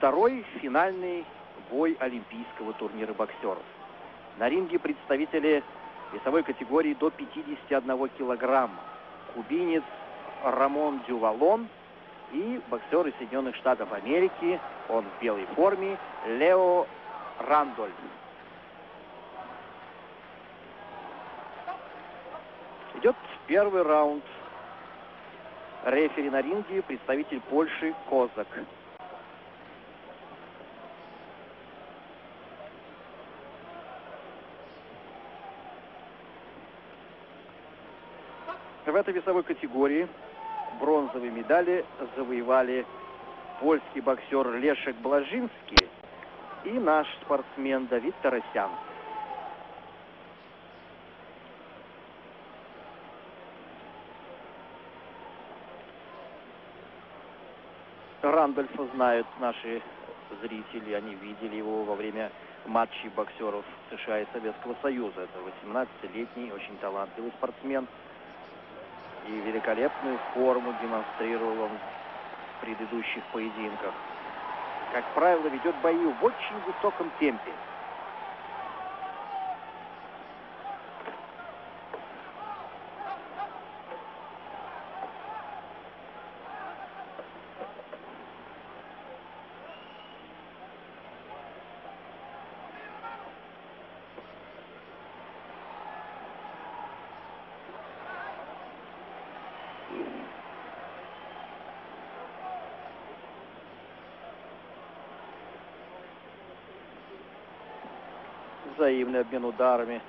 второй финальный бой Олимпийского турнира боксеров. На ринге представители весовой категории до 51 килограмма. Кубинец Рамон Дювалон и боксер из Соединенных Штатов Америки, он в белой форме, Лео Рандольф. Идет первый раунд. Рефери на ринге, представитель Польши Козак. В этой весовой категории бронзовые медали завоевали польский боксер Лешек Блажинский и наш спортсмен Давид Тарасян. Рандольфа знают наши зрители, они видели его во время матчей боксеров США и Советского Союза. Это 18-летний, очень талантливый спортсмен. И великолепную форму демонстрировал он в предыдущих поединках. Как правило, ведет бои в очень высоком темпе. Взаимный обмен ударами.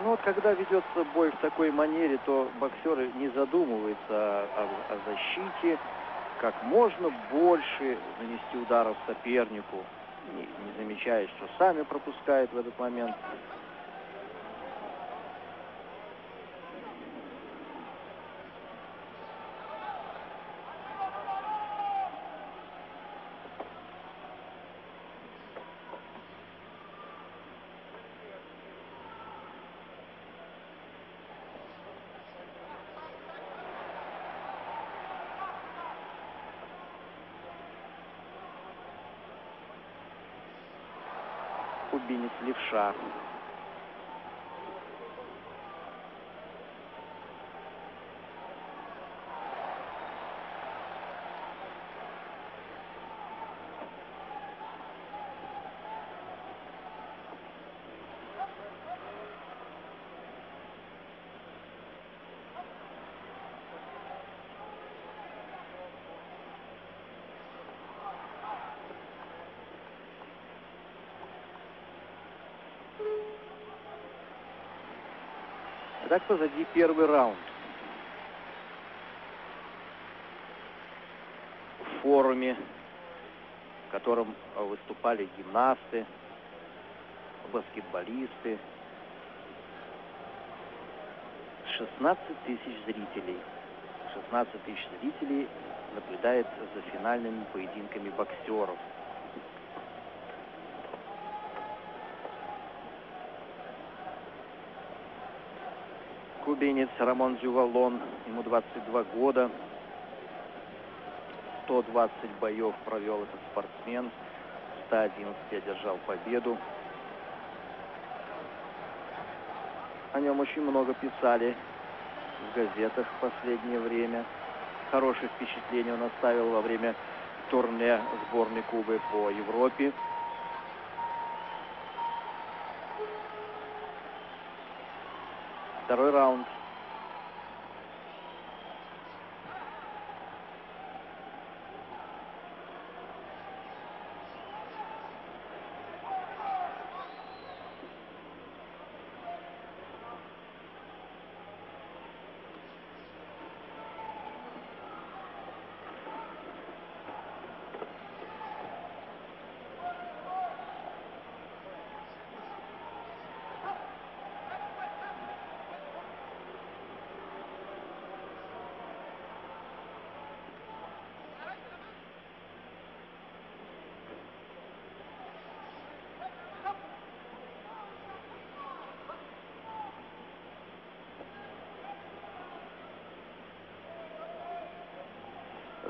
Ну вот когда ведется бой в такой манере, то боксеры не задумываются о, о, о защите, как можно больше нанести ударов сопернику, не, не замечая, что сами пропускают в этот момент. Кубинец левша. Так позади первый раунд. В форуме, в котором выступали гимнасты, баскетболисты. 16 тысяч зрителей. 16 тысяч зрителей наблюдает за финальными поединками боксеров. Кубинец Рамон Дювалон, ему 22 года. 120 боев провел этот спортсмен, 111 одержал победу. О нем очень много писали в газетах в последнее время. Хорошее впечатление он оставил во время турне сборной Кубы по Европе. Второй раунд.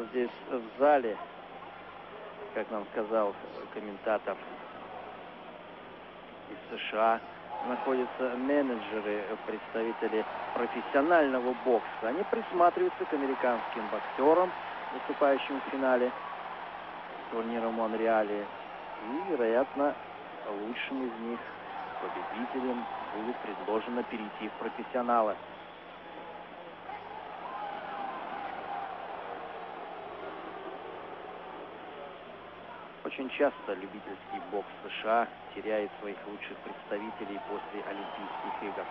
Здесь в зале, как нам сказал комментатор из США, находятся менеджеры, представители профессионального бокса. Они присматриваются к американским боксерам, выступающим в финале турнира Монреале. И, вероятно, лучшим из них, победителем, будет предложено перейти в профессионалы. Очень часто любительский бокс США теряет своих лучших представителей после Олимпийских игр.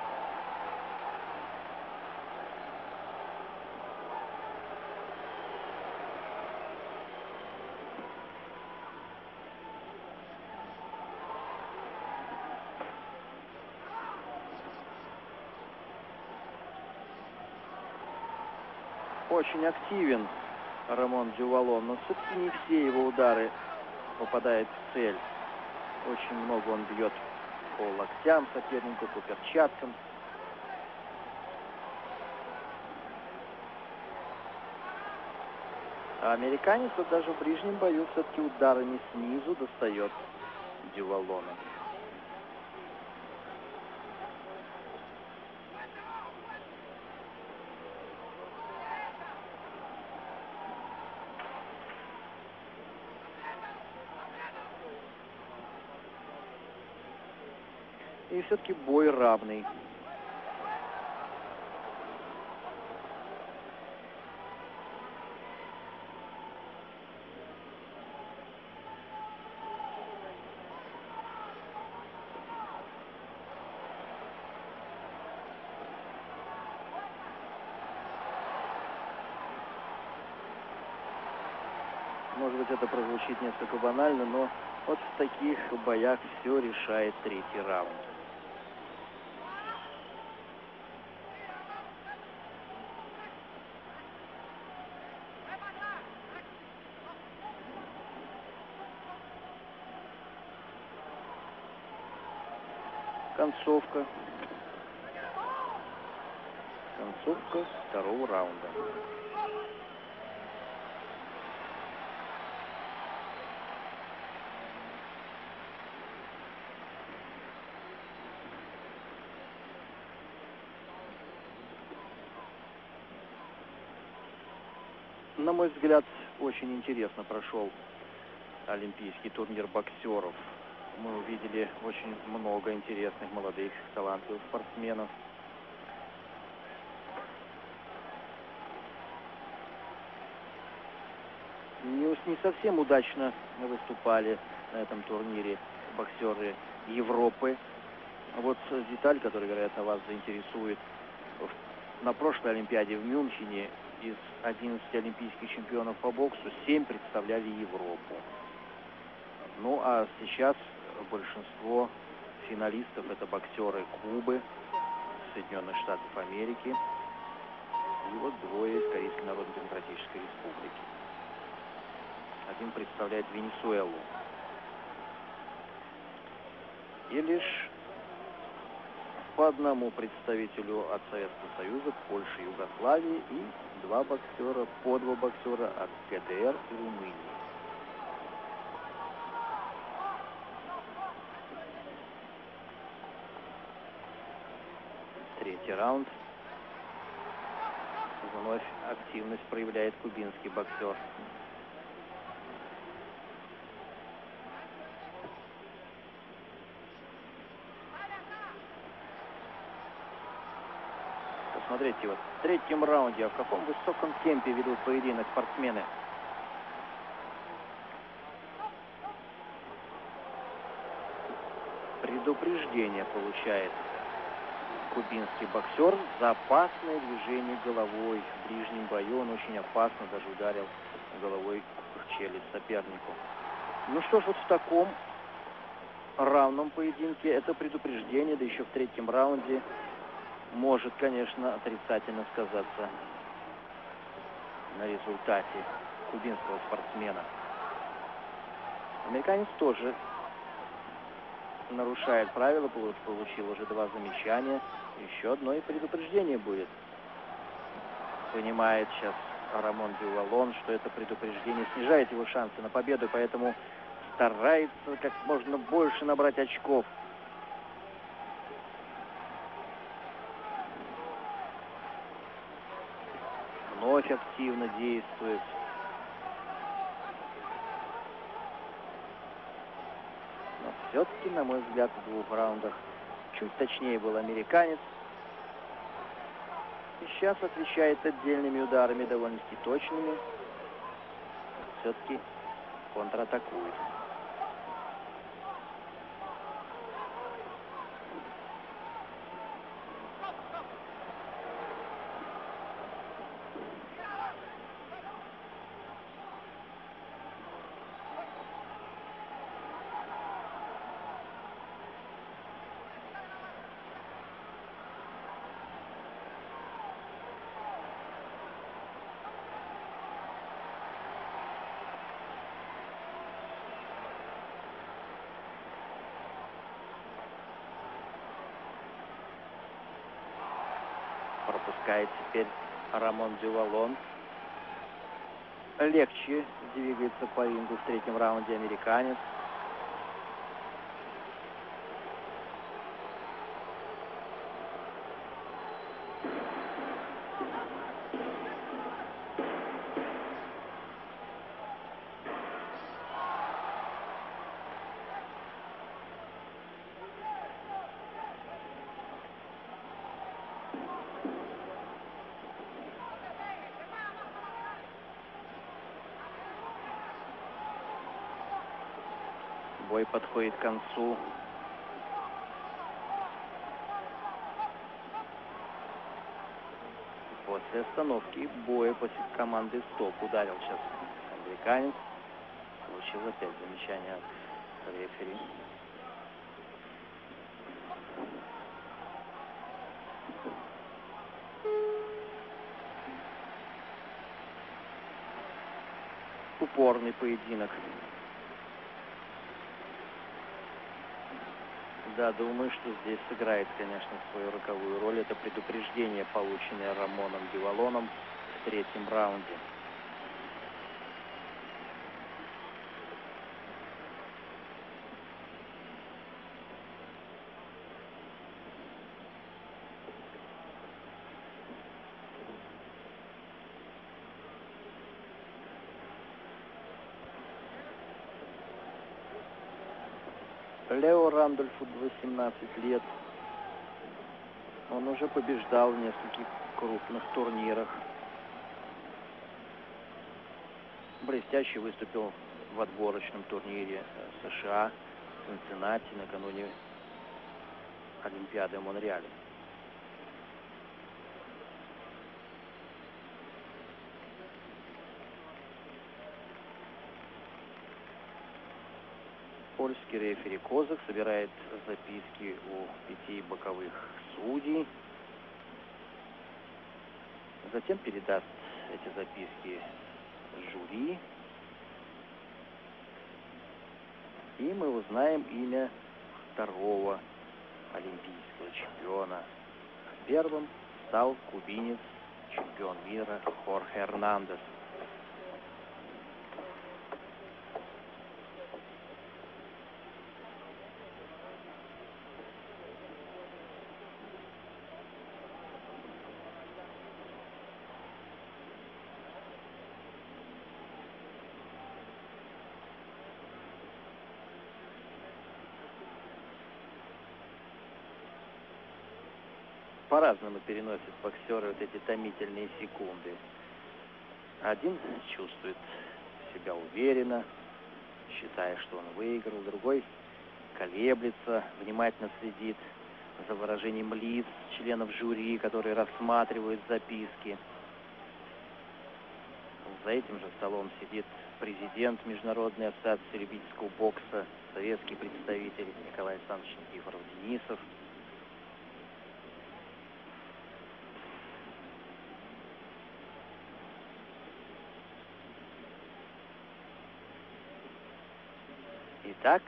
Очень активен Рамон Дювало, но все-таки не все его удары попадает в цель. Очень много он бьет по локтям сопернику, по перчаткам. А американец вот даже в ближнем бою все-таки ударами снизу достает Дювалона. Все-таки бой равный. Может быть, это прозвучит несколько банально, но вот в таких боях все решает третий раунд. Концовка. Концовка второго раунда. На мой взгляд, очень интересно прошел Олимпийский турнир боксеров мы увидели очень много интересных молодых талантливых спортсменов. Не, не совсем удачно выступали на этом турнире боксеры Европы. Вот деталь, которая, вероятно, вас заинтересует. На прошлой Олимпиаде в Мюнхене из 11 олимпийских чемпионов по боксу 7 представляли Европу. Ну а сейчас большинство финалистов это боксеры Кубы, Соединенных Штатов Америки и вот двое из Корейской Народно-Демократической Республики. Один представляет Венесуэлу. И лишь по одному представителю от Советского Союза, Польши, Югославии и два боксера, по два боксера от ГДР и Румынии. Третий раунд. Вновь активность проявляет кубинский боксер. Посмотрите, вот в третьем раунде, а в каком высоком темпе ведут поединок спортсмены. Предупреждение получает кубинский боксер за опасное движение головой. В ближнем бою он очень опасно даже ударил головой в челюсть сопернику. Ну что ж, вот в таком равном поединке это предупреждение, да еще в третьем раунде может, конечно, отрицательно сказаться на результате кубинского спортсмена. Американец тоже нарушает правила, получил уже два замечания. Еще одно и предупреждение будет. Понимает сейчас Рамон Дювалон, что это предупреждение снижает его шансы на победу, поэтому старается как можно больше набрать очков. Вновь активно действует. Но все-таки, на мой взгляд, в двух раундах чуть точнее был американец. И сейчас отвечает отдельными ударами, довольно-таки точными. Все-таки контратакует. Пропускает теперь Рамон Дювалон. Легче двигается по рингу в третьем раунде американец. Бой подходит к концу. После остановки боя, после команды стоп, ударил сейчас американец. Получил опять замечание от рефери. Упорный поединок. Да, думаю, что здесь сыграет, конечно, свою роковую роль. Это предупреждение, полученное Рамоном Дивалоном в третьем раунде. Лео Рандольфу 18 лет. Он уже побеждал в нескольких крупных турнирах. Блестяще выступил в отборочном турнире э, США в Цинциннати накануне Олимпиады в Монреале. Польский рефери Козак собирает записки у пяти боковых судей. Затем передаст эти записки жюри. И мы узнаем имя второго олимпийского чемпиона. Первым стал кубинец, чемпион мира Хорхе Эрнандес. По-разному переносят боксеры вот эти томительные секунды. Один чувствует себя уверенно, считая, что он выиграл, другой колеблется, внимательно следит за выражением лиц членов жюри, которые рассматривают записки. За этим же столом сидит президент Международной ассоциации любительского бокса, советский представитель Николай Александрович Никифоров-Денисов. Итак,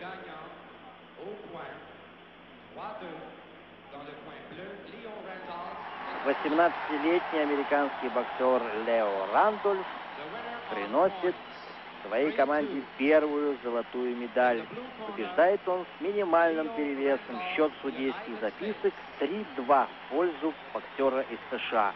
gagnant au point 3-2 dans le coin bleu, Léon Randolph. 18-летний американский боксер Лео Рандольф приносит. Своей команде первую золотую медаль. Побеждает он с минимальным перевесом. Счет судейских записок 3-2 в пользу боксера из США.